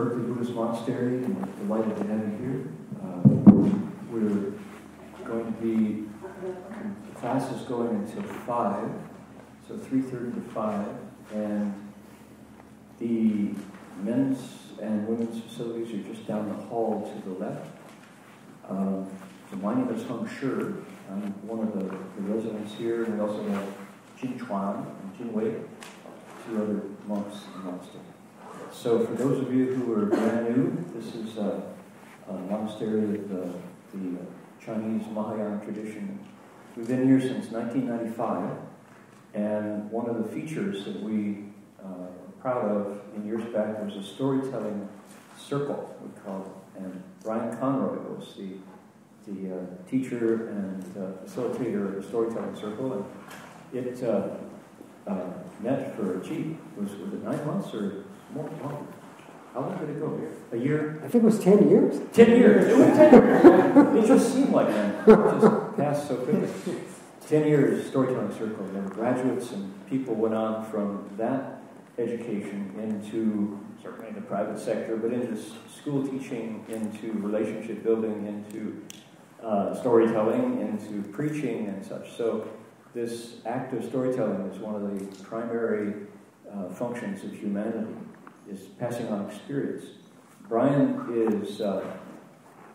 Berkeley Buddhist Monastery, and we're delighted to have you here. Uh, we're going to be, the class is going until 5, so 3.30 to 5, and the men's and women's facilities are just down the hall to the left. Um, my name is Hung Shi. I'm one of the, the residents here, and we also have Jin Chuan and Jin Wei, two other monks in the monastery. So for those of you who are brand new, this is a, a monastery of the, the Chinese Mahayana tradition. We've been here since 1995, and one of the features that we uh, are proud of in years back was a storytelling circle, we call it. And Brian Conroy was the, the uh, teacher and uh, facilitator of the storytelling circle, and it uh, uh, met for, gee, was, was it nine months or more longer. How long did it go here? A year? I think it was 10 years. 10 years. It was 10 years. it just seemed like that. It just passed so quickly. 10 years storytelling circle. And graduates and people went on from that education into certainly the private sector, but into school teaching, into relationship building, into uh, storytelling, into preaching and such. So this act of storytelling is one of the primary uh, functions of humanity is passing on experience. Brian is uh,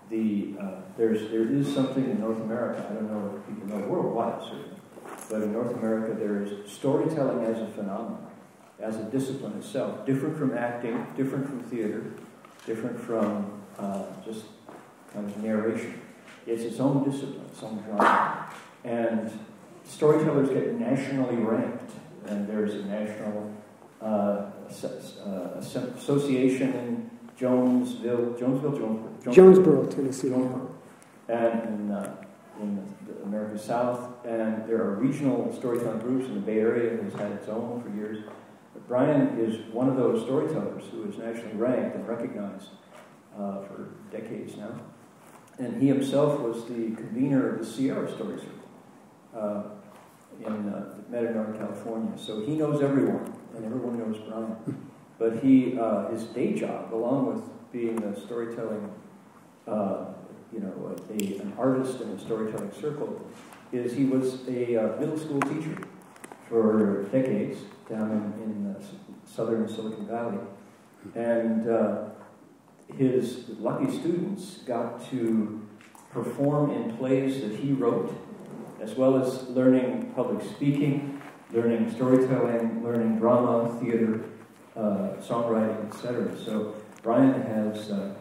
the uh, there's there is something in North America. I don't know if people know worldwide certainly, but in North America there is storytelling as a phenomenon, as a discipline itself, different from acting, different from theater, different from uh, just kind of narration. It's its own discipline, its own genre, and storytellers get nationally ranked, and there's a national uh, association in Jonesville, Jonesville, Jonesborough, Jonesborough, Tennessee. Jonesborough, and in, uh, in the American South, and there are regional storytelling groups in the Bay Area that has had its own for years. But Brian is one of those storytellers who is nationally ranked and recognized uh, for decades now. And he himself was the convener of the Sierra Story Circle uh, in uh, Northern California. So he knows everyone and everyone knows Brian. But he, uh, his day job, along with being a storytelling, uh, you know, a, an artist in a storytelling circle, is he was a uh, middle school teacher for decades down in, in southern Silicon Valley. And uh, his lucky students got to perform in plays that he wrote, as well as learning public speaking learning storytelling, learning drama, theater, uh, songwriting, etc. So Brian has uh,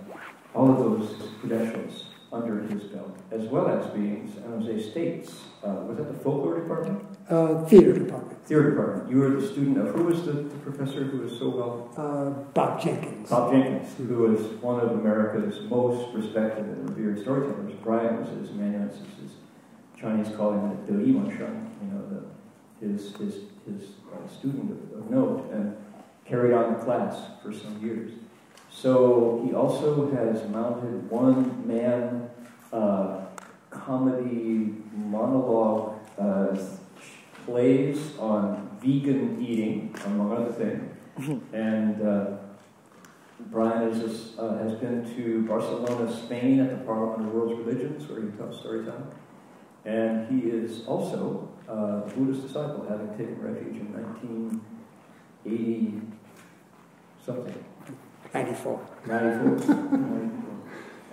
all of those credentials under his belt, as well as being San Jose State's, uh, was that the folklore department? Uh, theater department. Theater department. You were the student of, who was the, the professor who was so well? Uh, Bob Jenkins. Bob Jenkins, who was one of America's most respected and revered storytellers. Brian was his amanuensis, Chinese call him the Yi you know, the his, his, his uh, student of, of, note and carried on the class for some years. So he also has mounted one man uh, comedy monologue uh, plays on vegan eating, among other things. and uh, Brian is, uh, has been to Barcelona, Spain at the Parliament of World's Religions, where he taught storytelling. And he is also uh, Buddhist disciple, having taken refuge in 1980 something. 94. 94. 94.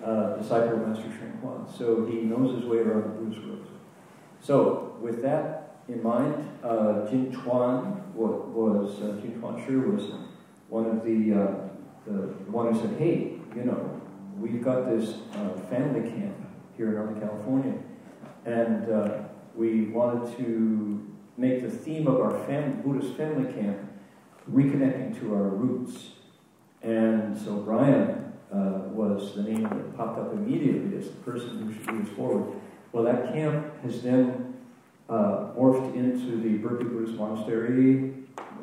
Uh, disciple of Master Hsuan Hua. So he knows his way around the Buddhist world. So, with that in mind, uh, Jin Chuan was, was uh, Jin Chuan Shi was one of the, uh, the one who said, hey, you know, we've got this uh, family camp here in Northern California, and uh, we wanted to make the theme of our fam- Buddhist family camp reconnecting to our roots. And so Brian uh, was the name that popped up immediately as the person who should move forward. Well, that camp has then uh, morphed into the Berkeley Buddhist Monastery.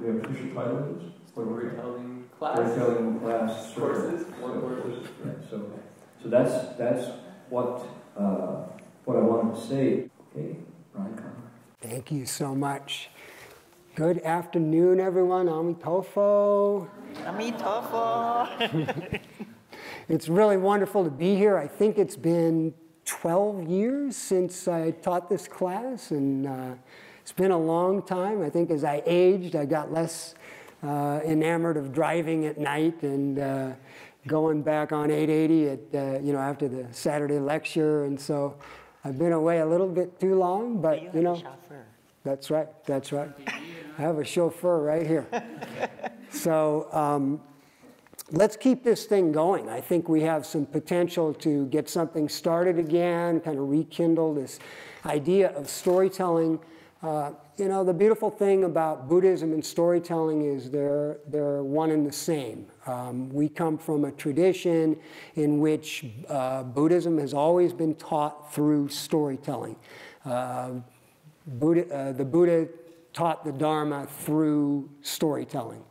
The official title is storytelling class. Storytelling class courses. Courses. Yeah, so, so that's that's what uh, what I wanted to say. Okay. Thank you so much. Good afternoon, everyone. Amitofo. Amitabha. It's really wonderful to be here. I think it's been 12 years since I taught this class, and uh, it's been a long time. I think as I aged, I got less uh, enamored of driving at night and uh, going back on 880 at uh, you know after the Saturday lecture, and so I've been away a little bit too long. But you, you know, that's right. That's right. I have a chauffeur right here. so. Um, let's keep this thing going. I think we have some potential to get something started again, kind of rekindle this idea of storytelling. Uh, you know, the beautiful thing about Buddhism and storytelling is they're, they're one and the same. Um, we come from a tradition in which uh, Buddhism has always been taught through storytelling. Uh, Buddha, uh, the Buddha taught the Dharma through storytelling.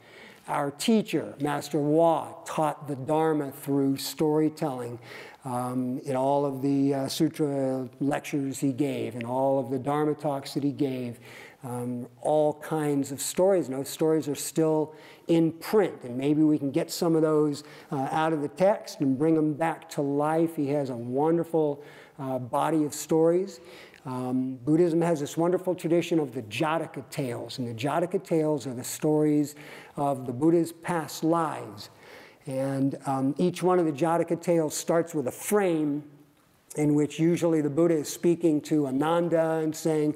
Our teacher, Master Hua, taught the Dharma through storytelling um, in all of the uh, sutra lectures he gave, and all of the Dharma talks that he gave. Um, all kinds of stories. And those stories are still in print, and maybe we can get some of those uh, out of the text and bring them back to life. He has a wonderful uh, body of stories. Um, Buddhism has this wonderful tradition of the Jataka tales, and the Jataka tales are the stories of the Buddha's past lives. And um, each one of the Jataka tales starts with a frame in which usually the Buddha is speaking to Ananda and saying,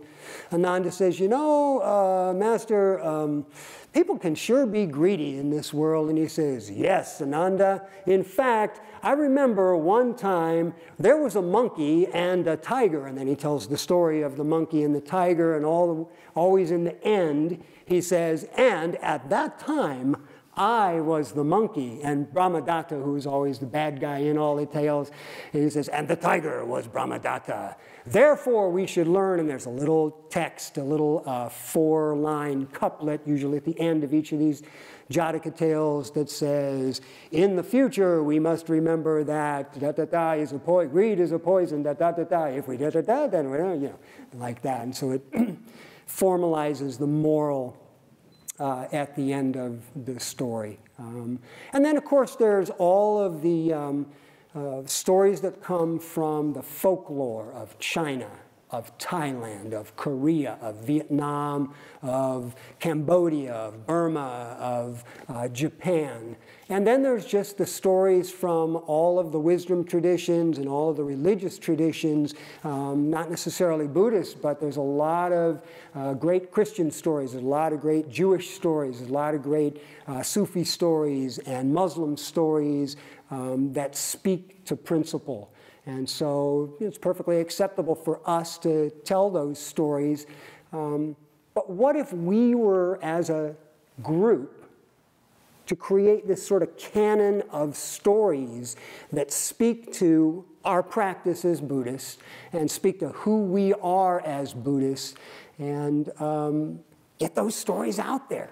Ananda says, You know, uh, Master, um, people can sure be greedy in this world. And he says, Yes, Ananda. In fact, I remember one time there was a monkey and a tiger. And then he tells the story of the monkey and the tiger, and all, always in the end, he says, And at that time, I was the monkey, and Brahmadatta, who's always the bad guy in all the tales, he says, and the tiger was Brahmadatta. Therefore, we should learn, and there's a little text, a little uh, four line couplet, usually at the end of each of these Jataka tales, that says, In the future, we must remember that da da da is a greed is a poison, da da da da. If we da da da, then we, you know, like that. And so it formalizes the moral uh, at the end of the story. Um, and then, of course, there's all of the um, uh, stories that come from the folklore of China, of Thailand, of Korea, of Vietnam, of Cambodia, of Burma, of uh, Japan. And then there's just the stories from all of the wisdom traditions and all of the religious traditions, um, not necessarily Buddhist, but there's a lot of uh, great Christian stories, there's a lot of great Jewish stories, there's a lot of great uh, Sufi stories and Muslim stories um, that speak to principle. And so it's perfectly acceptable for us to tell those stories. Um, but what if we were, as a group, to create this sort of canon of stories that speak to our practice as Buddhists and speak to who we are as Buddhists and um, get those stories out there?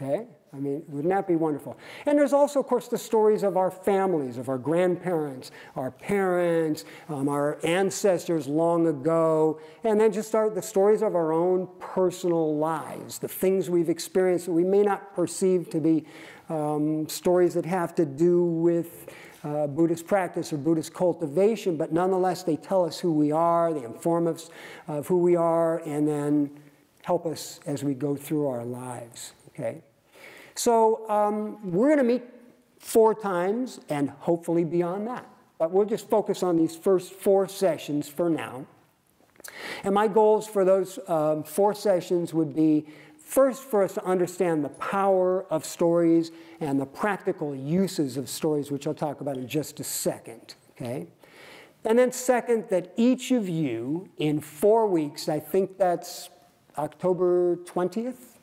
Okay? I mean, wouldn't that be wonderful? And there's also, of course, the stories of our families, of our grandparents, our parents, um, our ancestors long ago, and then just start the stories of our own personal lives, the things we've experienced that we may not perceive to be um, stories that have to do with uh, Buddhist practice or Buddhist cultivation, but nonetheless, they tell us who we are, they inform us of who we are, and then help us as we go through our lives. Okay? So um, we're going to meet four times and hopefully beyond that. But we'll just focus on these first four sessions for now. And my goals for those um, four sessions would be first for us to understand the power of stories and the practical uses of stories, which I'll talk about in just a second. Okay? And then, second, that each of you in four weeks, I think that's October 20th,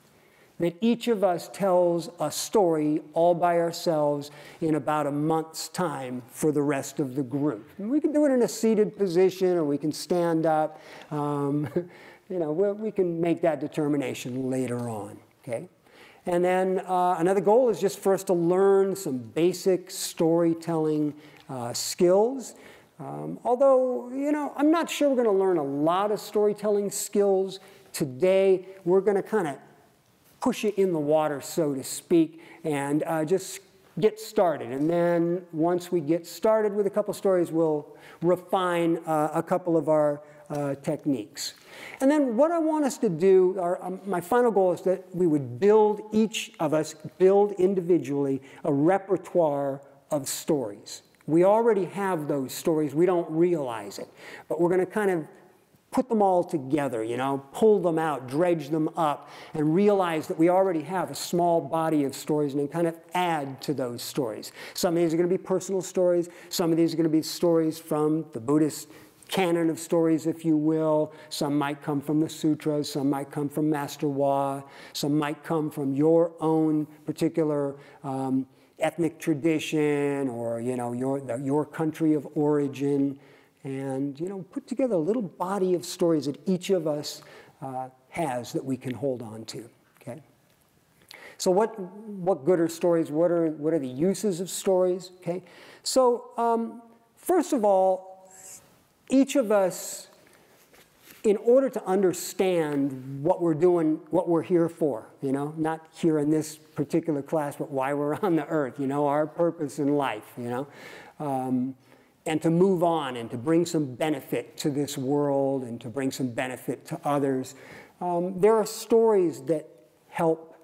that each of us tells a story all by ourselves in about a month's time for the rest of the group. And we can do it in a seated position or we can stand up. Um, you know, we can make that determination later on, okay? And then uh, another goal is just for us to learn some basic storytelling uh, skills. Um, although, you know, I'm not sure we're going to learn a lot of storytelling skills today. We're going to kind of push it in the water, so to speak, and uh, just get started. And then once we get started with a couple stories, we'll refine uh, a couple of our uh, techniques. And then what I want us to do, our, um, my final goal is that we would build, each of us, build individually a repertoire of stories. We already have those stories, we don't realize it, but we're going to kind of put them all together, you know, pull them out, dredge them up, and realize that we already have a small body of stories and then kind of add to those stories. Some of these are going to be personal stories, some of these are going to be stories from the Buddhist canon of stories, if you will. Some might come from the sutras, some might come from Master Hua, some might come from your own particular um, ethnic tradition or you know your, your country of origin and you know put together a little body of stories that each of us uh, has that we can hold on to okay? So what what good are stories? What are what are the uses of stories okay? So um, first of all each of us in order to understand what we're doing, what we're here for, you know, not here in this particular class, but why we're on the earth, you know, our purpose in life, you know, um, and to move on and to bring some benefit to this world and to bring some benefit to others. Um, there are stories that help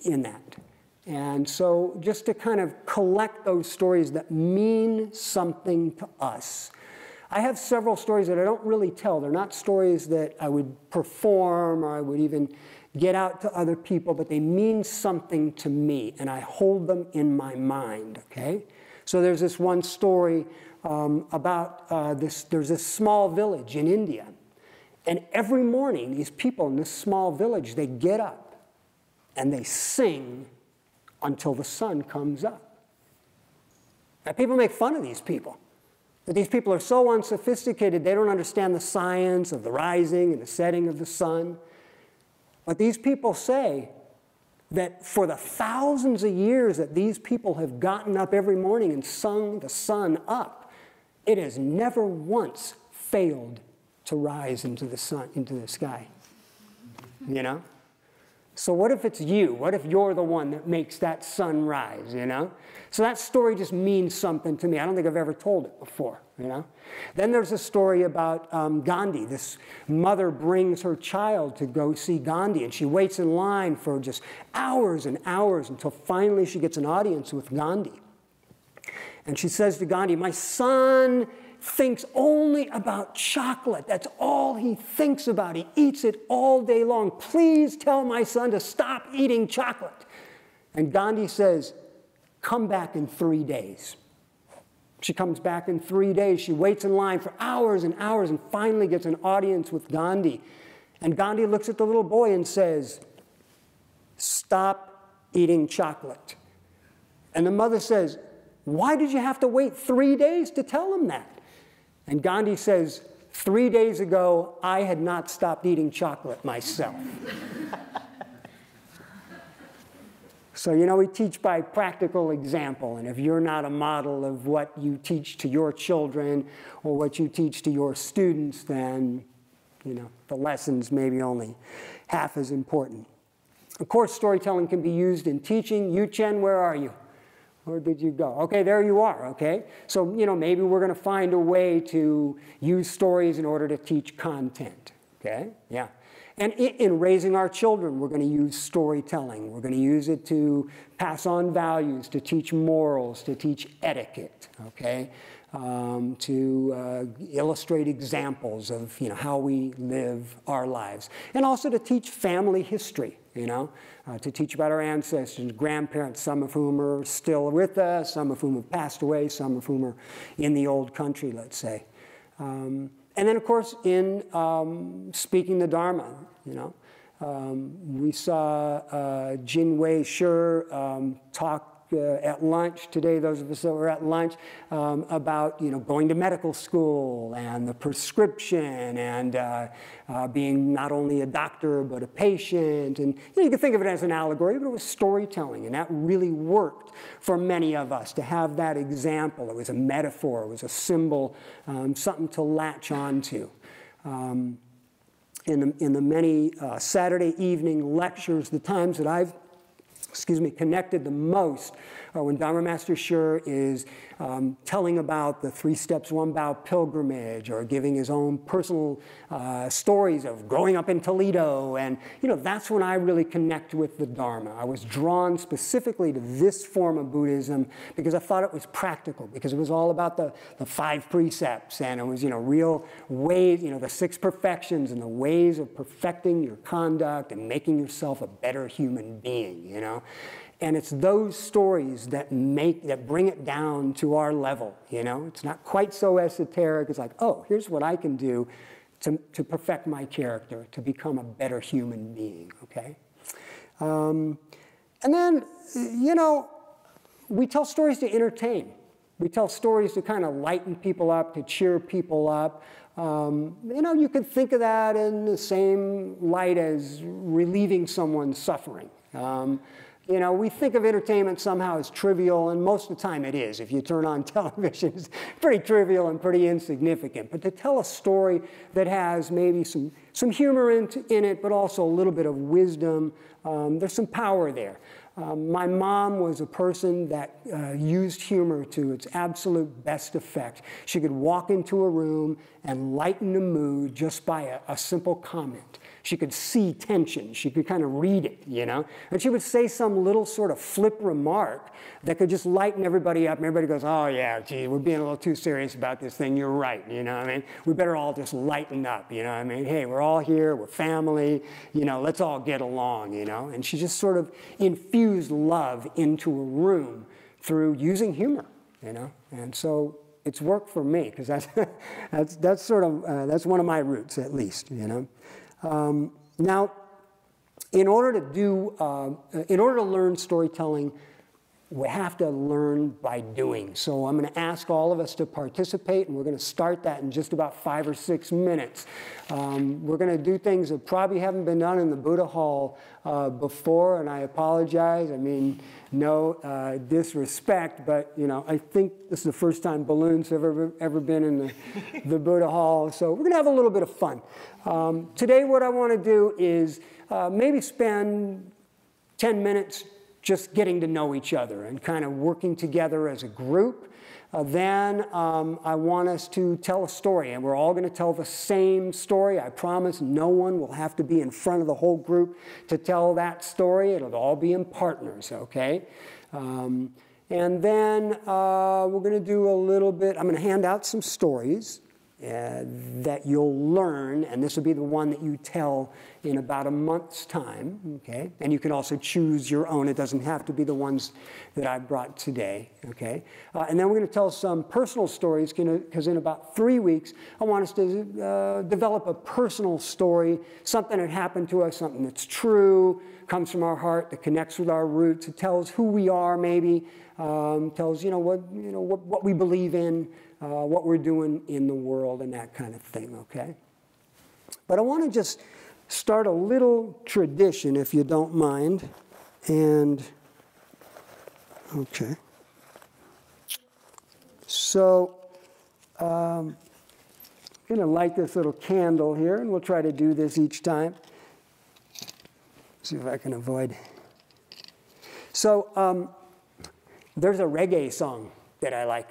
in that. And so just to kind of collect those stories that mean something to us I have several stories that I don't really tell. They're not stories that I would perform or I would even get out to other people, but they mean something to me, and I hold them in my mind, okay? So there's this one story um, about uh, this, there's this small village in India, and every morning, these people in this small village, they get up and they sing until the sun comes up. Now, people make fun of these people. But these people are so unsophisticated, they don't understand the science of the rising and the setting of the sun. But these people say that for the thousands of years that these people have gotten up every morning and sung the sun up, it has never once failed to rise into the sun, into the sky. You know? So what if it's you? What if you're the one that makes that sun rise, you know? So that story just means something to me. I don't think I've ever told it before, you know? Then there's a story about um, Gandhi. This mother brings her child to go see Gandhi, and she waits in line for just hours and hours until finally she gets an audience with Gandhi. And she says to Gandhi, My son thinks only about chocolate. That's all he thinks about. He eats it all day long. Please tell my son to stop eating chocolate. And Gandhi says, Come back in three days. She comes back in three days. She waits in line for hours and hours and finally gets an audience with Gandhi. And Gandhi looks at the little boy and says, Stop eating chocolate. And the mother says, Why did you have to wait three days to tell him that? And Gandhi says, Three days ago, I had not stopped eating chocolate myself. So, you know, we teach by practical example. And if you're not a model of what you teach to your children or what you teach to your students, then, you know, the lesson's maybe only half as important. Of course, storytelling can be used in teaching. Yu Chen, where are you? Where did you go? Okay, there you are, okay? So, you know, maybe we're going to find a way to use stories in order to teach content, okay? Yeah. And in raising our children, we're going to use storytelling. We're going to use it to pass on values, to teach morals, to teach etiquette, okay? Um, to uh, illustrate examples of you know, how we live our lives. And also to teach family history, you know, uh, to teach about our ancestors, grandparents, some of whom are still with us, some of whom have passed away, some of whom are in the old country, let's say. Um, and then, of course, in um, speaking the Dharma, you know, um, we saw uh, Jin Wei Shi um, talk at lunch today, those of us that were at lunch, um, about you know going to medical school and the prescription and uh, uh, being not only a doctor but a patient. And you, know, you can think of it as an allegory, but it was storytelling, and that really worked for many of us to have that example. It was a metaphor, it was a symbol, um, something to latch onto. Um, in the, in the many uh, Saturday evening lectures, the times that I've excuse me, connected the most uh, when Dharma Master Sure is um, telling about the Three Steps, One Bow pilgrimage or giving his own personal uh, stories of growing up in Toledo. And, you know, that's when I really connect with the Dharma. I was drawn specifically to this form of Buddhism because I thought it was practical, because it was all about the, the five precepts and it was, you know, real ways, you know, the six perfections and the ways of perfecting your conduct and making yourself a better human being, you know. And it's those stories that make that bring it down to our level. You know, it's not quite so esoteric. It's like, oh, here's what I can do to, to perfect my character, to become a better human being. Okay. Um, and then, you know, we tell stories to entertain. We tell stories to kind of lighten people up, to cheer people up. Um, you know, you could think of that in the same light as relieving someone's suffering. Um, you know, we think of entertainment somehow as trivial, and most of the time it is. If you turn on television, it's pretty trivial and pretty insignificant. But to tell a story that has maybe some, some humor in, in it, but also a little bit of wisdom, um, there's some power there. Um, my mom was a person that uh, used humor to its absolute best effect. She could walk into a room and lighten the mood just by a, a simple comment. She could see tension. She could kind of read it, you know? And she would say some little sort of flip remark that could just lighten everybody up. And everybody goes, oh, yeah, gee, we're being a little too serious about this thing. You're right, you know I mean? We better all just lighten up, you know I mean? Hey, we're all here. We're family. You know, let's all get along, you know? And she just sort of infused love into a room through using humor, you know? And so it's worked for me because that's, that's, that's sort of, uh, that's one of my roots at least, you know? Um, now, in order to do, uh, in order to learn storytelling, we have to learn by doing. So I'm going to ask all of us to participate, and we're going to start that in just about five or six minutes. Um, we're going to do things that probably haven't been done in the Buddha Hall uh, before, and I apologize. I mean, no uh, disrespect, but you know, I think this is the first time balloons have ever, ever been in the, the Buddha Hall. So we're going to have a little bit of fun. Um, today, what I want to do is uh, maybe spend 10 minutes just getting to know each other and kind of working together as a group. Uh, then um, I want us to tell a story, and we're all going to tell the same story. I promise no one will have to be in front of the whole group to tell that story. It'll all be in partners, okay? Um, and then uh, we're going to do a little bit, I'm going to hand out some stories uh, that you'll learn, and this will be the one that you tell in about a month's time, okay? And you can also choose your own. It doesn't have to be the ones that I brought today, okay? Uh, and then we're going to tell some personal stories because in about three weeks, I want us to uh, develop a personal story, something that happened to us, something that's true, comes from our heart, that connects with our roots. It tells who we are, maybe, um, tells, you know, what, you know what, what we believe in, uh, what we're doing in the world and that kind of thing, okay? But I want to just start a little tradition, if you don't mind. And, okay. So, um, I'm going to light this little candle here, and we'll try to do this each time. See if I can avoid. So, um, there's a reggae song that I like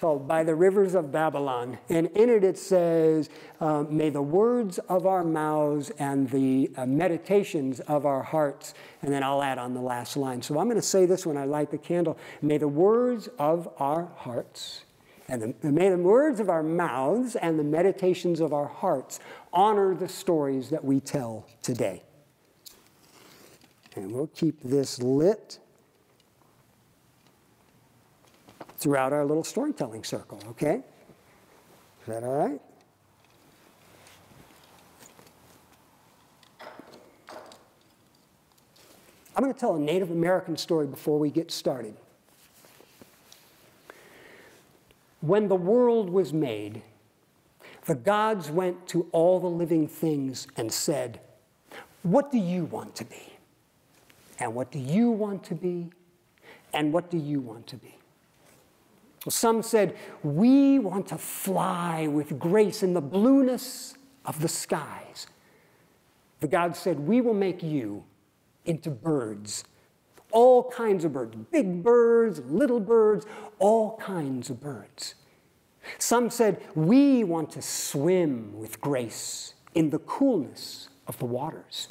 called By the Rivers of Babylon. And in it, it says, uh, May the words of our mouths and the uh, meditations of our hearts, and then I'll add on the last line. So I'm going to say this when I light the candle May the words of our hearts and the, may the words of our mouths and the meditations of our hearts honor the stories that we tell today. And we'll keep this lit throughout our little storytelling circle, okay? Is that all right? I'm going to tell a Native American story before we get started. When the world was made, the gods went to all the living things and said, What do you want to be? And what do you want to be? And what do you want to be? Some said, We want to fly with grace in the blueness of the skies. The God said, We will make you into birds, all kinds of birds, big birds, little birds, all kinds of birds. Some said, We want to swim with grace in the coolness of the waters.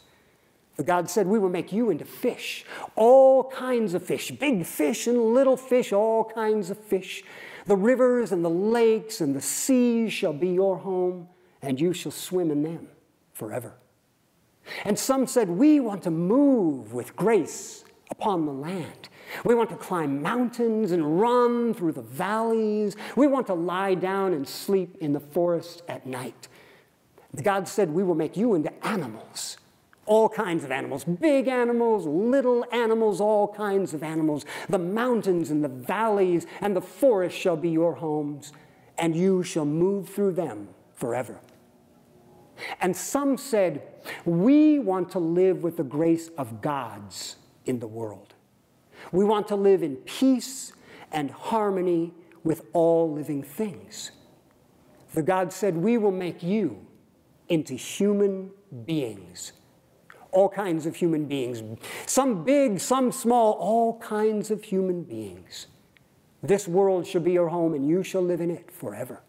The God said, We will make you into fish, all kinds of fish, big fish and little fish, all kinds of fish. The rivers and the lakes and the seas shall be your home, and you shall swim in them forever. And some said, We want to move with grace upon the land. We want to climb mountains and run through the valleys. We want to lie down and sleep in the forest at night. The God said, We will make you into animals, all kinds of animals, big animals, little animals, all kinds of animals. The mountains and the valleys and the forests shall be your homes, and you shall move through them forever. And some said, We want to live with the grace of gods in the world. We want to live in peace and harmony with all living things. The God said, We will make you into human beings, all kinds of human beings, some big, some small, all kinds of human beings. This world shall be your home, and you shall live in it forever.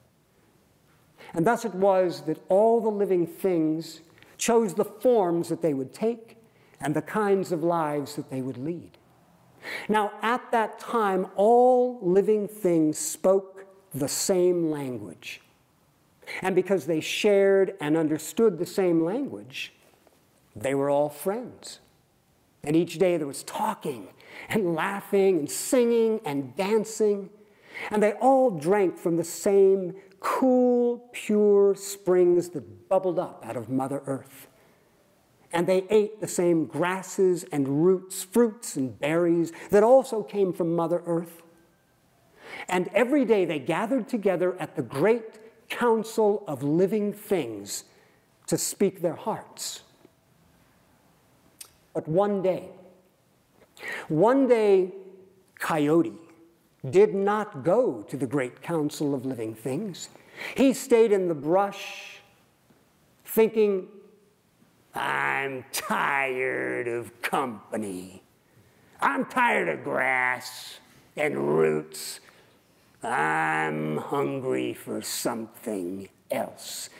And thus it was that all the living things chose the forms that they would take and the kinds of lives that they would lead. Now, at that time, all living things spoke the same language. And because they shared and understood the same language, they were all friends. And each day there was talking and laughing and singing and dancing. And they all drank from the same cool, pure springs that bubbled up out of Mother Earth. And they ate the same grasses and roots, fruits and berries that also came from Mother Earth. And every day they gathered together at the great council of living things to speak their hearts. But one day, one day, Coyote did not go to the great council of living things. He stayed in the brush, thinking, I'm tired of company. I'm tired of grass and roots. I'm hungry for something else.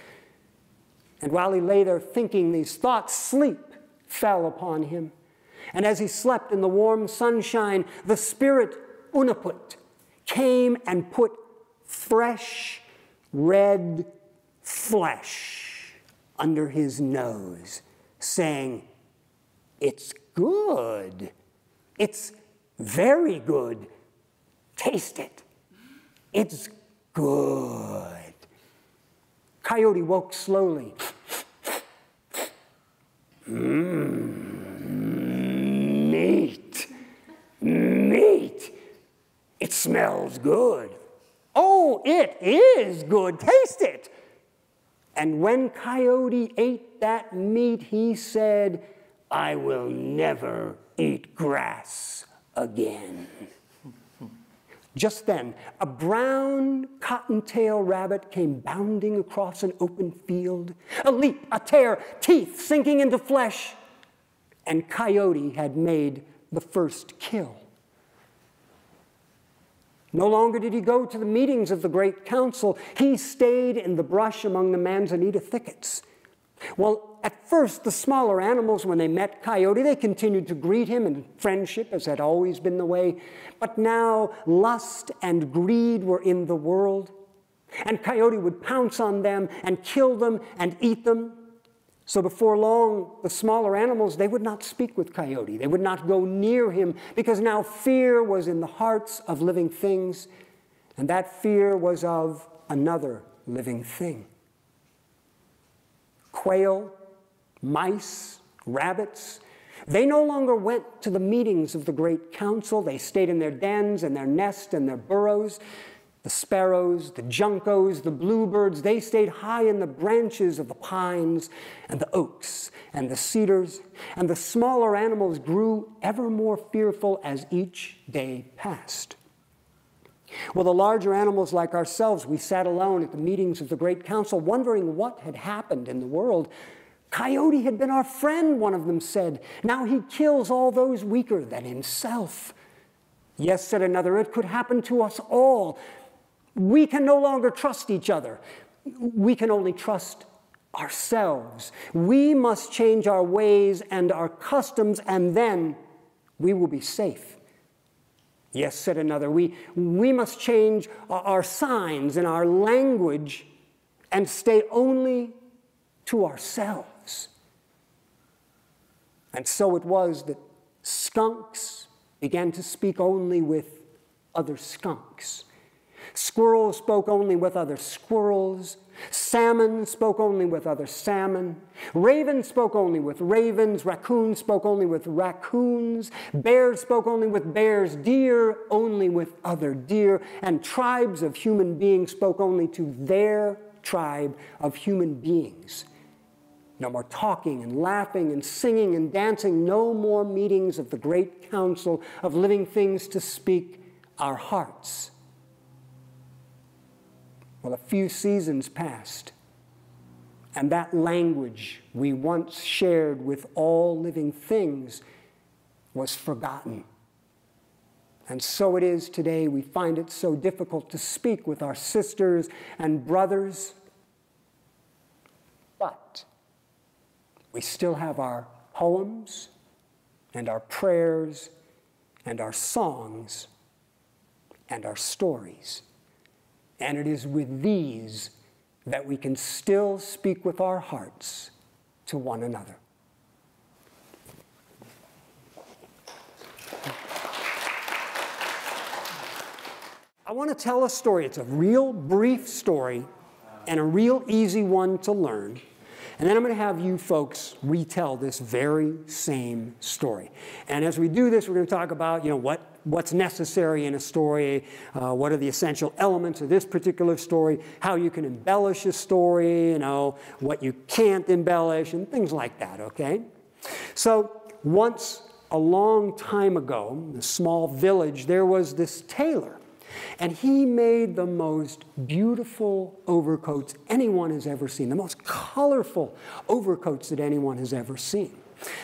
And while he lay there thinking these thoughts, sleep fell upon him. And as he slept in the warm sunshine, the spirit Unaput came and put fresh red flesh under his nose, saying, It's good. It's very good. Taste it. It's good. Coyote woke slowly. Mmm, meat, meat. It smells good. Oh, it is good. Taste it. And when Coyote ate that meat, he said, I will never eat grass again. Just then, a brown cottontail rabbit came bounding across an open field. A leap, a tear, teeth sinking into flesh. And Coyote had made the first kill. No longer did he go to the meetings of the great council. He stayed in the brush among the manzanita thickets. Well, at first, the smaller animals, when they met Coyote, they continued to greet him in friendship, as had always been the way. But now, lust and greed were in the world, and Coyote would pounce on them and kill them and eat them. So before long, the smaller animals, they would not speak with Coyote. They would not go near him because now fear was in the hearts of living things, and that fear was of another living thing. Quail, mice, rabbits, they no longer went to the meetings of the great council. They stayed in their dens and their nests and their burrows. The sparrows, the juncos, the bluebirds, they stayed high in the branches of the pines and the oaks and the cedars, and the smaller animals grew ever more fearful as each day passed. Well, the larger animals like ourselves, we sat alone at the meetings of the Great Council, wondering what had happened in the world. Coyote had been our friend, one of them said. Now he kills all those weaker than himself. Yes, said another, it could happen to us all. We can no longer trust each other. We can only trust ourselves. We must change our ways and our customs, and then we will be safe. Yes, said another, we, we must change our signs and our language and stay only to ourselves. And so it was that skunks began to speak only with other skunks. Squirrels spoke only with other squirrels. Salmon spoke only with other salmon. Ravens spoke only with ravens. Raccoons spoke only with raccoons. Bears spoke only with bears. Deer only with other deer. And tribes of human beings spoke only to their tribe of human beings. No more talking and laughing and singing and dancing. No more meetings of the great council of living things to speak our hearts. Well, a few seasons passed, and that language we once shared with all living things was forgotten. And so it is today. We find it so difficult to speak with our sisters and brothers. But we still have our poems and our prayers and our songs and our stories. And it is with these that we can still speak with our hearts to one another. I want to tell a story. It's a real brief story and a real easy one to learn. And then I'm going to have you folks retell this very same story. And as we do this, we're going to talk about, you know, what, what's necessary in a story, uh, what are the essential elements of this particular story, how you can embellish a story, you know, what you can't embellish, and things like that, okay? So once a long time ago, in a small village, there was this tailor and he made the most beautiful overcoats anyone has ever seen, the most colorful overcoats that anyone has ever seen.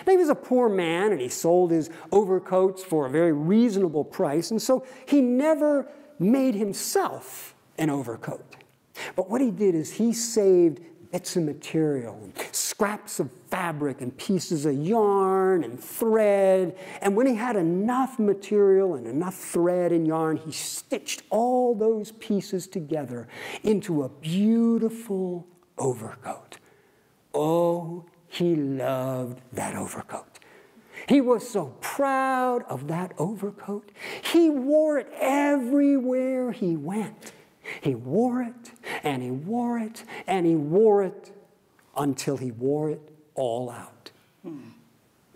Now, he was a poor man and he sold his overcoats for a very reasonable price, and so he never made himself an overcoat. But what he did is he saved bits of material, and scraps of fabric, and pieces of yarn and thread. And when he had enough material and enough thread and yarn, he stitched all those pieces together into a beautiful overcoat. Oh, he loved that overcoat. He was so proud of that overcoat. He wore it everywhere he went. He wore it and he wore it and he wore it until he wore it all out. Hmm.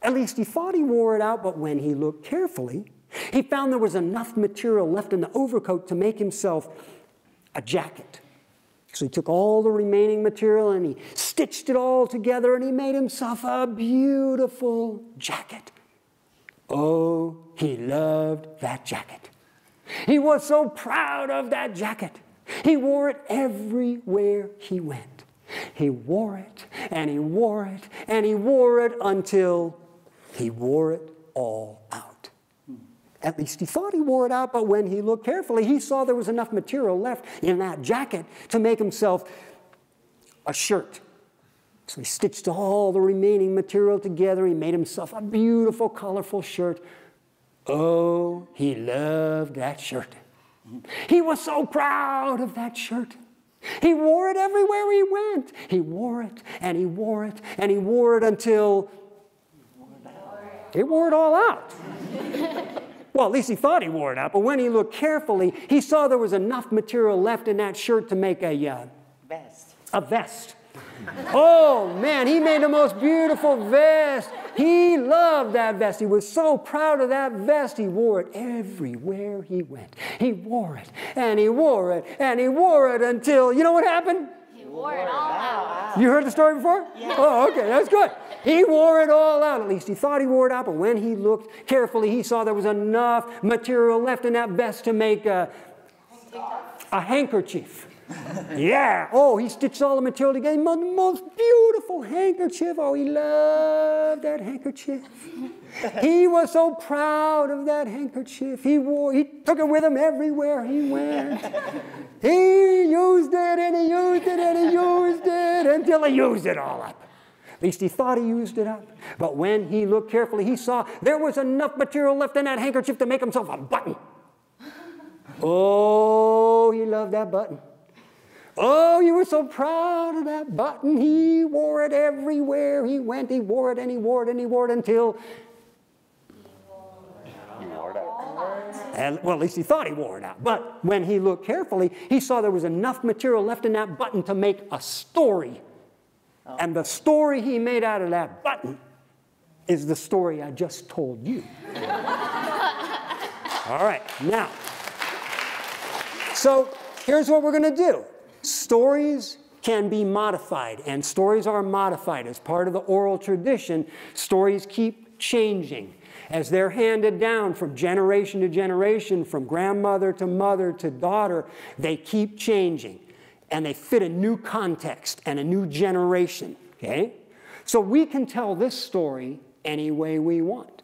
At least he thought he wore it out, but when he looked carefully, he found there was enough material left in the overcoat to make himself a jacket. So he took all the remaining material and he stitched it all together and he made himself a beautiful jacket. Oh, he loved that jacket. He was so proud of that jacket. He wore it everywhere he went. He wore it and he wore it and he wore it until he wore it all out. At least he thought he wore it out, but when he looked carefully, he saw there was enough material left in that jacket to make himself a shirt. So he stitched all the remaining material together. He made himself a beautiful, colorful shirt Oh, he loved that shirt. He was so proud of that shirt. He wore it everywhere he went. He wore it and he wore it and he wore it until he wore it all out. well, at least he thought he wore it out, but when he looked carefully, he saw there was enough material left in that shirt to make a uh, vest. A vest. oh man, he made the most beautiful vest. He loved that vest. He was so proud of that vest. He wore it everywhere he went. He wore it and he wore it and he wore it until, you know what happened? He wore it all out. You heard the story before? Yeah. Oh, okay, that's good. He wore it all out. At least he thought he wore it out, but when he looked carefully, he saw there was enough material left in that vest to make a, A handkerchief. yeah. Oh, he stitched all the material together. The most beautiful handkerchief. Oh, he loved that handkerchief. he was so proud of that handkerchief. He wore. He took it with him everywhere he went. he used it and he used it and he used it until he used it all up. At least he thought he used it up. But when he looked carefully, he saw there was enough material left in that handkerchief to make himself a button. Oh, he loved that button. Oh, you were so proud of that button. He wore it everywhere he went. He wore it and he wore it and he wore it until. He wore it out. And, well, at least he thought he wore it out. But when he looked carefully, he saw there was enough material left in that button to make a story. Oh. And the story he made out of that button is the story I just told you. All right, now. So here's what we're going to do stories can be modified, and stories are modified. As part of the oral tradition, stories keep changing. As they're handed down from generation to generation, from grandmother to mother to daughter, they keep changing. And they fit a new context and a new generation. Okay? So we can tell this story any way we want.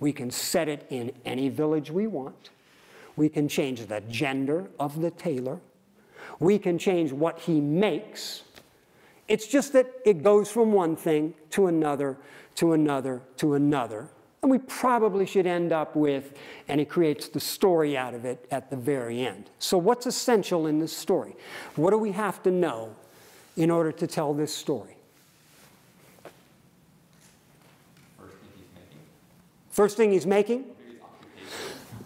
We can set it in any village we want. We can change the gender of the tailor. We can change what he makes. It's just that it goes from one thing to another, to another, to another. And we probably should end up with, and he creates the story out of it at the very end. So, what's essential in this story? What do we have to know in order to tell this story? First thing he's making?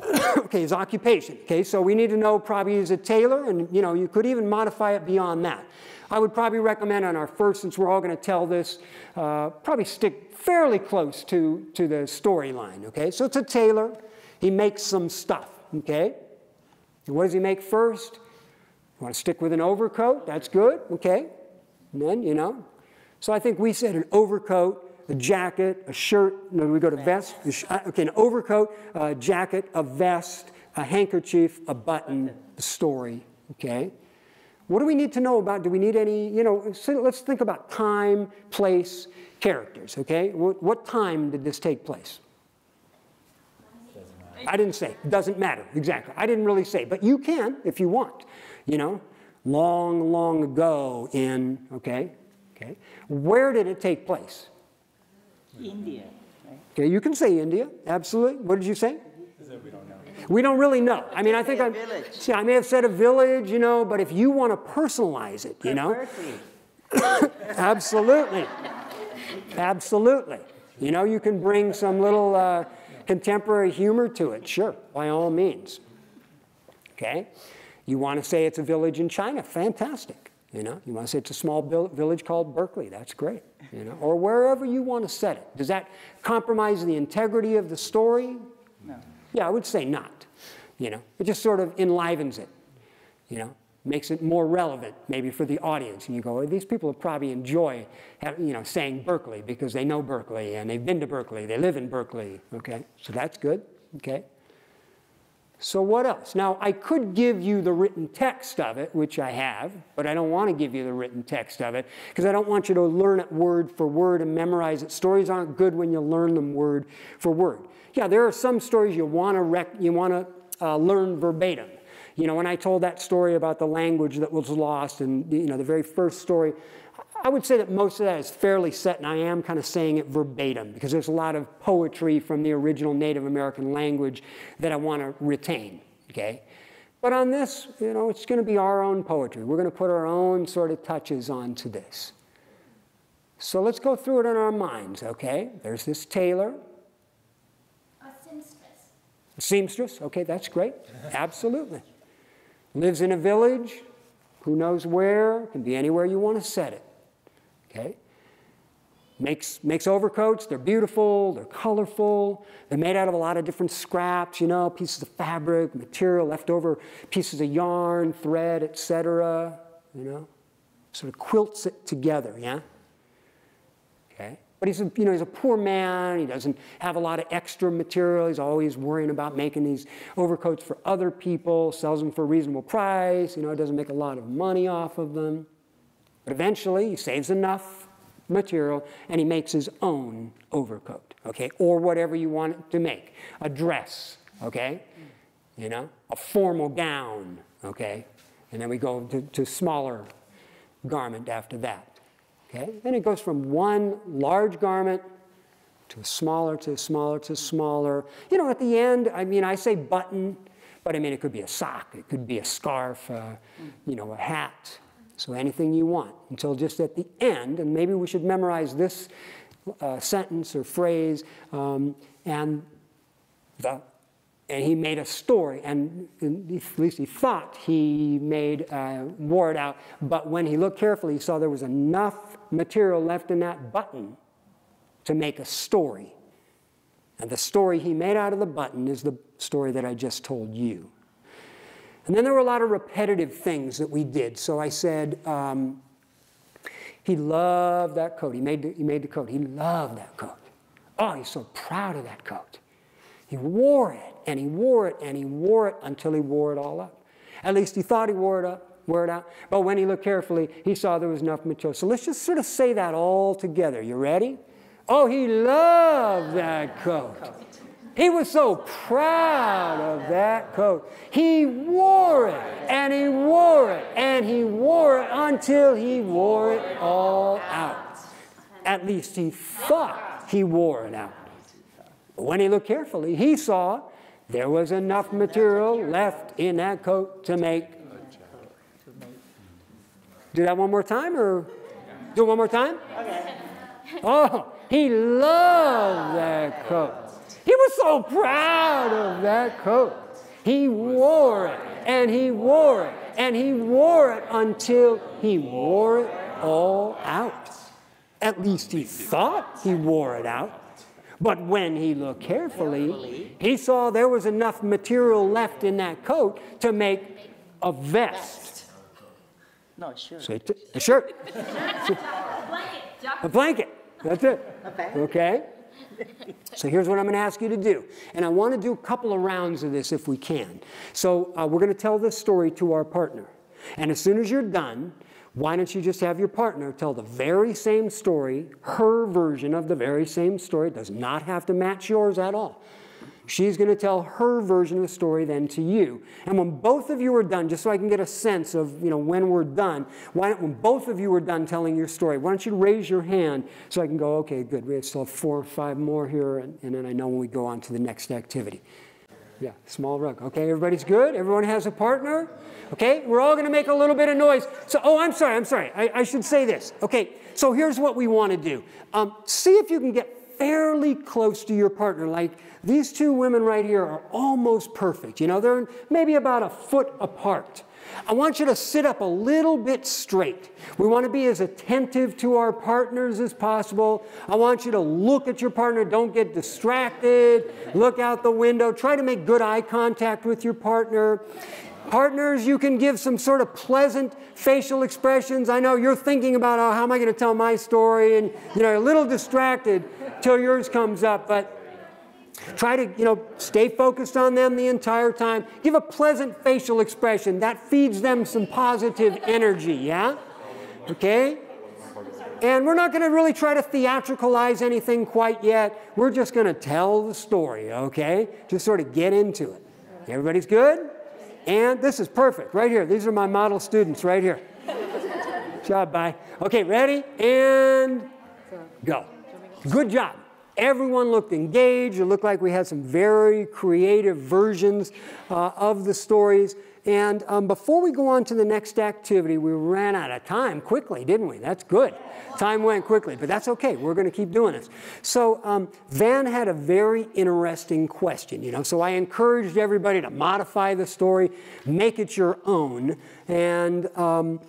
okay, his occupation. Okay, so we need to know probably he's a tailor, and you know, you could even modify it beyond that. I would probably recommend on our first, since we're all going to tell this, uh, probably stick fairly close to, to the storyline. Okay, so it's a tailor. He makes some stuff. Okay, and what does he make first? You want to stick with an overcoat? That's good. Okay, and then you know. So I think we said an overcoat a jacket, a shirt. No, we go to vest. Uh, okay, an overcoat, a jacket, a vest, a handkerchief, a button, a story. Okay. What do we need to know about? Do we need any, you know, so let's think about time, place, characters, okay? What, what time did this take place? I didn't say. Doesn't matter. Exactly. I didn't really say. But you can if you want. You know, long, long ago in, okay? Okay. Where did it take place? India. Okay, you can say India, absolutely. What did you say? We don't know. We don't really know. I mean, I think I, see, I may have said a village, you know, but if you want to personalize it, you know, absolutely, absolutely. You know, you can bring some little uh, contemporary humor to it, sure, by all means. Okay, you want to say it's a village in China, fantastic. You know, you want to say it's a small village called Berkeley, that's great you know, or wherever you want to set it. Does that compromise the integrity of the story? No. Yeah, I would say not. You know, it just sort of enlivens it. You know, makes it more relevant maybe for the audience. And you go, well, these people probably enjoy, you know, saying Berkeley because they know Berkeley and they've been to Berkeley, they live in Berkeley. Okay, so that's good. Okay. So, what else? Now, I could give you the written text of it, which I have, but I don't want to give you the written text of it because I don't want you to learn it word for word and memorize it. Stories aren't good when you learn them word for word. Yeah, there are some stories you want to, rec- you want to uh, learn verbatim. You know, when I told that story about the language that was lost, and you know, the very first story, I would say that most of that is fairly set, and I am kind of saying it verbatim because there's a lot of poetry from the original Native American language that I want to retain, okay? But on this, you know, it's going to be our own poetry. We're going to put our own sort of touches onto this. So let's go through it in our minds, okay? There's this tailor. A seamstress. A seamstress, okay, that's great. Absolutely. Lives in a village, who knows where, can be anywhere you want to set it. Okay? Makes, makes overcoats, they're beautiful, they're colorful, they're made out of a lot of different scraps, you know, pieces of fabric, material, leftover pieces of yarn, thread, etc. You know, sort of quilts it together, yeah? Okay? but he's a, you know, he's a poor man. He doesn't have a lot of extra material. He's always worrying about making these overcoats for other people, sells them for a reasonable price, you know, doesn't make a lot of money off of them. But eventually, he saves enough material and he makes his own overcoat, okay? Or whatever you want to make a dress, okay? You know, a formal gown, okay? And then we go to, to smaller garment after that. Okay? Then it goes from one large garment to a smaller, to smaller, to smaller. You know, at the end, I mean, I say button, but I mean, it could be a sock, it could be a scarf, uh, you know, a hat. So anything you want until just at the end, and maybe we should memorize this uh, sentence or phrase, um, and the and he made a story, and at least he thought he made uh, wore it out. But when he looked carefully, he saw there was enough material left in that button to make a story. And the story he made out of the button is the story that I just told you. And then there were a lot of repetitive things that we did. So I said, um, he loved that coat. He made, the, he made the coat. He loved that coat. Oh, he's so proud of that coat. He wore it and he wore it and he wore it until he wore it all up. At least he thought he wore it up, wore it out. But when he looked carefully, he saw there was enough material. So let's just sort of say that all together. You ready? Oh, he loved that coat. He was so proud of that coat. He wore it and he wore it and he wore it until he wore it all out. At least he thought he wore it out. But when he looked carefully, he saw there was enough material left in that coat to make. Do that one more time or do it one more time? Okay. Oh, he loved that coat. He was so proud of that coat. He wore it and he wore it and he wore it until he wore it all out. At least he thought he wore it out. But when he looked carefully, he saw there was enough material left in that coat to make a vest. No, a shirt. So t- a shirt. a blanket. That's it. Okay? So here's what I'm going to ask you to do. And I want to do a couple of rounds of this if we can. So uh, we're going to tell this story to our partner. And as soon as you're done, why don't you just have your partner tell the very same story, her version of the very same story? It does not have to match yours at all. She's going to tell her version of the story then to you. And when both of you are done, just so I can get a sense of you know, when we're done, why don't, when both of you are done telling your story, why don't you raise your hand so I can go, okay, good, we still have four or five more here, and, and then I know when we go on to the next activity. Yeah, small rug. Okay, everybody's good? Everyone has a partner? Okay, we're all going to make a little bit of noise. So, oh, I'm sorry, I'm sorry. I, I should say this. Okay, so here's what we want to do. Um, see if you can get fairly close to your partner. Like these two women right here are almost perfect. You know, they're maybe about a foot apart. I want you to sit up a little bit straight. We want to be as attentive to our partners as possible. I want you to look at your partner. Don't get distracted. Look out the window. Try to make good eye contact with your partner. Partners, you can give some sort of pleasant facial expressions. I know you're thinking about, oh, how am I going to tell my story? And, you know, a little distracted till yours comes up. But Try to, you know, stay focused on them the entire time. Give a pleasant facial expression. That feeds them some positive energy, yeah? Okay? And we're not going to really try to theatricalize anything quite yet. We're just going to tell the story, okay? Just sort of get into it. Everybody's good? And this is perfect right here. These are my model students right here. job, bye. Okay, ready? And go. Good job. Everyone looked engaged. It looked like we had some very creative versions uh, of the stories. And um, before we go on to the next activity, we ran out of time quickly, didn't we? That's good. Time went quickly, but that's okay. We're going to keep doing this. So um, Van had a very interesting question, you know. So I encouraged everybody to modify the story, make it your own, and. Um,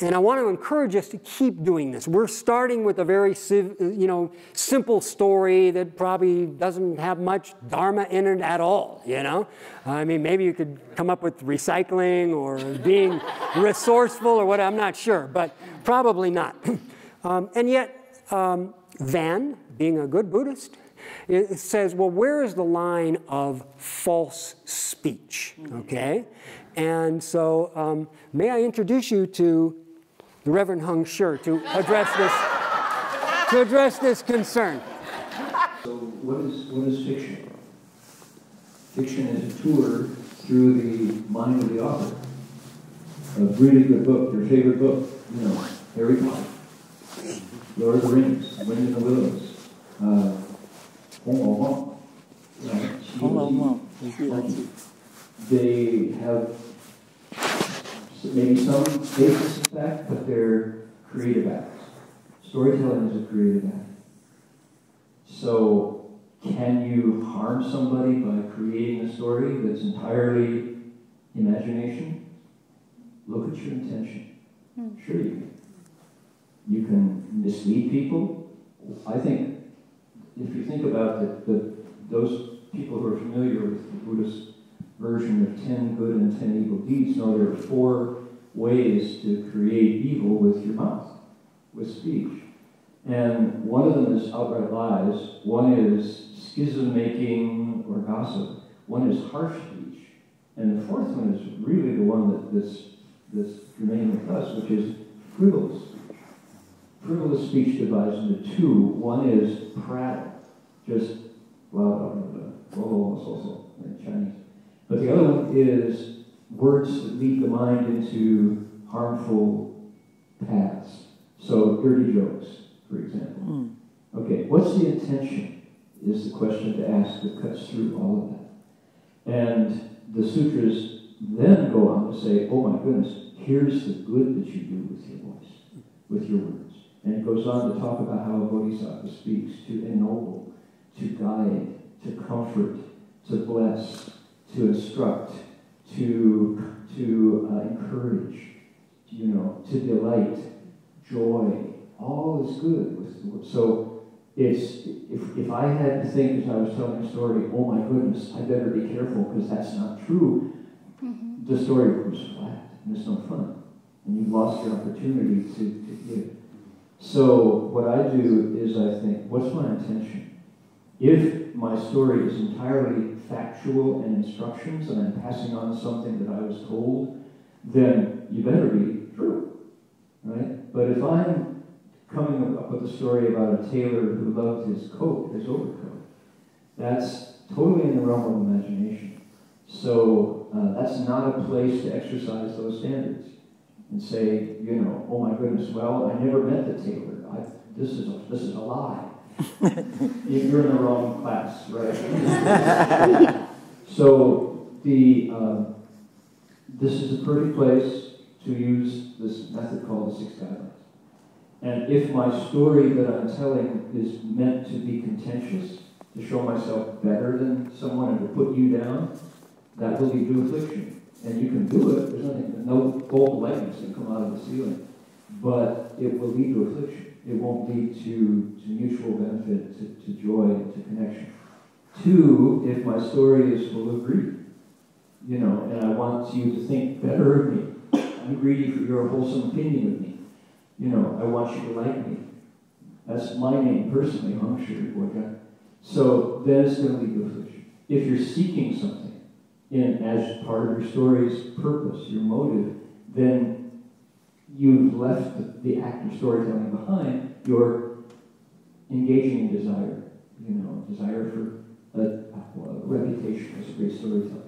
and I want to encourage us to keep doing this. We're starting with a very you know, simple story that probably doesn't have much Dharma in it at all, you know? I mean, maybe you could come up with recycling or being resourceful or what, I'm not sure, but probably not. um, and yet, um, then, being a good Buddhist, it says, well, where is the line of false speech? Okay? And so, um, may I introduce you to the Reverend Heng Sure to address this, to address this concern. So, what is, what is fiction? Fiction is a tour through the mind of the author. A really good book, your favorite book, you know, Harry Potter, Lord of the Rings, Wind in the Willows, uh, Hong Hong Hong. They have maybe some basis in fact, but they're creative acts. Storytelling is a creative act. So, can you harm somebody by creating a story that's entirely imagination? Look at your intention. Hmm. Sure, you can. You can mislead people. I think, if you think about it, the, those people who are familiar with the Buddhist version of 10 good and 10 evil deeds know there are four ways to create evil with your mouth, with speech. And one of them is outright lies, one is schism making or gossip, one is harsh speech, and the fourth one is really the one that this, this remaining with us, which is frivolous speech. Frivolous speech divides into two. One is prattle, just blah, blah, blah, blah, blah, blah, blah, in Chinese. But the other one is words that lead the mind into harmful paths. So dirty jokes, for example. Mm. Okay, what's the intention? Is the question to ask that cuts through all of that. And the sutras then go on to say, oh my goodness, here's the good that you do with your voice, with your words. And it goes on to talk about how a bodhisattva speaks to ennoble, to guide, to comfort, to bless, to instruct, to, to uh, encourage, you know, to delight, joy. All is good with the word. So it's if, if I had to think as I was telling a story, oh my goodness, I better be careful because that's not true, Mm-hmm. the story goes flat and it's no fun. And you've lost your opportunity to, to give. So what I do is I think, what's my intention? If my story is entirely factual and instructions and I'm passing on something that I was told, then you better be true. Right? But if I'm coming up with a story about a tailor who loved his coat, his overcoat, that's totally in the realm of imagination. So uh, that's not a place to exercise those standards and say, you know, oh my goodness, well, I never met the tailor. I, this is a, this is a lie. You're in the wrong class, right? so the um, this is a pretty place to use this method called the six guidelines. And if my story that I'm telling is meant to be contentious, to show myself better than someone and to put you down, that will lead to affliction. And you can do it. There's nothing, no gold lightnings can come out of the ceiling. But it will lead to affliction. It won't lead to, to mutual benefit, to, to joy, to connection. Two, if my story is full of greed, you know, and I want you to think better of me. I'm greedy for your wholesome opinion of me. You know, I want you to like me. That's my name personally, Hung Shri Borja. So then it's going to lead to affliction. If you're seeking something in as part of your story's purpose, your motive, then you've left the, act of storytelling behind. You're engaging in desire, you know, desire for a, a reputation as a great storyteller.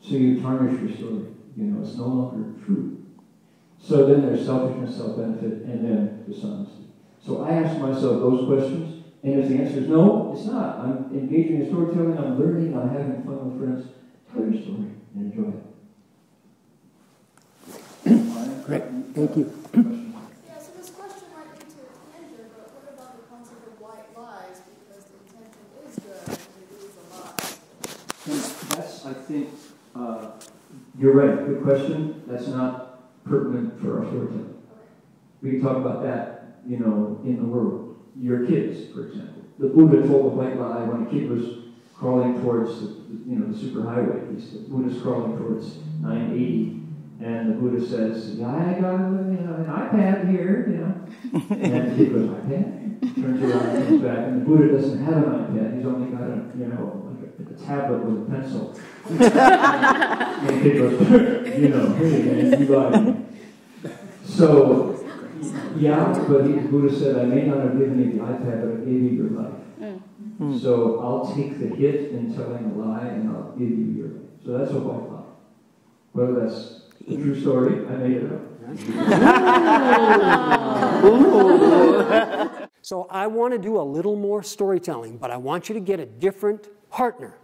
So you tarnish your story. You know, it's no longer true. So then there's selfishness, self-benefit, and then dishonesty. So I ask myself those questions, and if the answer is no, it's not. I'm engaging in storytelling, I'm learning, I'm having fun with friends. Tell your story and enjoy it. Great, thank you. Yeah, so this question might lead to tangent, but what about the concept of white lies? Because the intention is good it is a lie. That's, I think, uh, you're right, good question. That's not pertinent for our storytelling. We can talk about that, you know, in the world. Your kids, for example. The Buddha told a white lie when a kid was crawling towards, the, you know, the superhighway. He's, the Buddha's crawling towards 980, And the Buddha says, yeah, I got uh, an iPad here, you know. and he goes, iPad? Turns around, and comes back, and the Buddha doesn't have an iPad. He's only got a, you know, like a, a tablet with a pencil. and the kid goes, you know, hey man, you lied. me." So, yeah, but he, the Buddha said, I may not have given you the iPad, but I gave you your life. Mm. So I'll take the hit in telling a lie and I'll give you your life. So that's a white lie. Whether that's true story, I made it up. So I want to do a little more storytelling, but I want you to get a different partner.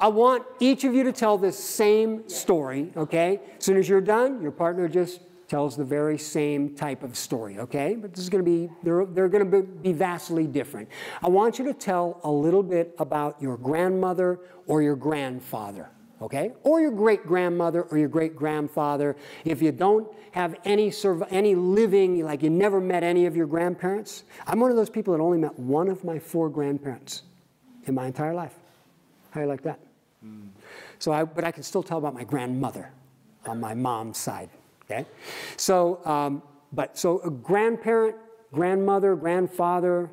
I want each of you to tell this same story, okay? As soon as you're done, your partner just tells the very same type of story, okay? But this is going to be, they're, they're going to be vastly different. I want you to tell a little bit about your grandmother or your grandfather, okay? Or your great grandmother or your great grandfather. If you don't have any, any living, like you never met any of your grandparents, I'm one of those people that only met one of my four grandparents in my entire life. How do you like that? So I, but I can still tell about my grandmother on my mom's side. Okay, so um, but so a grandparent, grandmother, grandfather,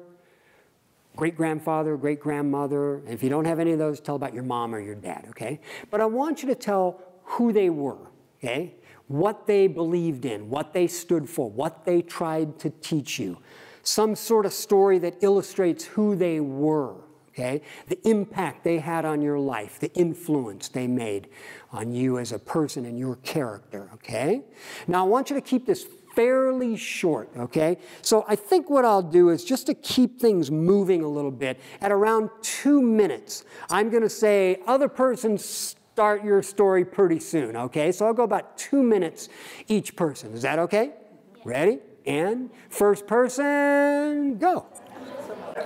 great grandfather, great grandmother. And if you don't have any of those, tell about your mom or your dad. Okay, but I want you to tell who they were. Okay, what they believed in, what they stood for, what they tried to teach you, some sort of story that illustrates who they were okay? The impact they had on your life, the influence they made on you as a person and your character, okay? Now, I want you to keep this fairly short, okay? So I think what I'll do is just to keep things moving a little bit, at around two minutes, I'm gonna say, other person, start your story pretty soon, okay? So I'll go about two minutes each person. Is that okay? Ready? And first person, go.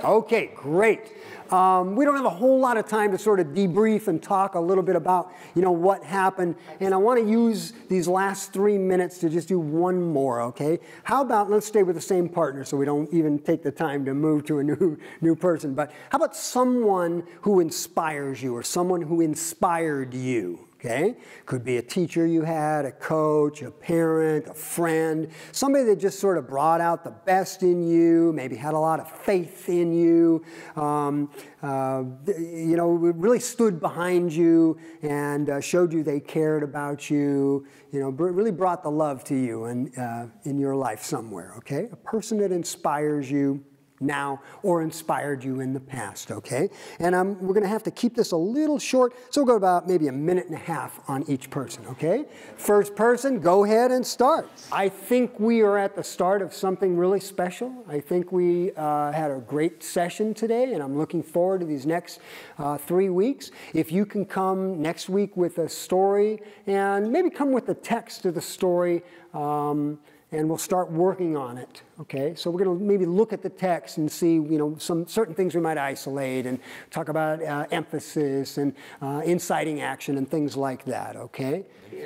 Okay, great. Um, we don't have a whole lot of time to sort of debrief and talk a little bit about, you know, what happened. And I want to use these last three minutes to just do one more, okay? How about, let's stay with the same partner so we don't even take the time to move to a new, new person. But how about someone who inspires you or someone who inspired you? Okay? Could be a teacher you had, a coach, a parent, a friend, somebody that just sort of brought out the best in you, maybe had a lot of faith in you, um, uh, you know, really stood behind you and uh, showed you they cared about you, you know, really brought the love to you and, uh, in your life somewhere, okay? A person that inspires you now or inspired you in the past, okay? And um, we're going to have to keep this a little short, so we'll go about maybe a minute and a half on each person, okay? First person, go ahead and start. I think we are at the start of something really special. I think we uh, had a great session today, and I'm looking forward to these next uh, three weeks. If you can come next week with a story and maybe come with the text of the story. Um, and we'll start working on it. Okay, so we're going to maybe look at the text and see, you know, some certain things we might isolate and talk about uh, emphasis and uh, inciting action and things like that. Okay,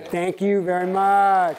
thank you very much.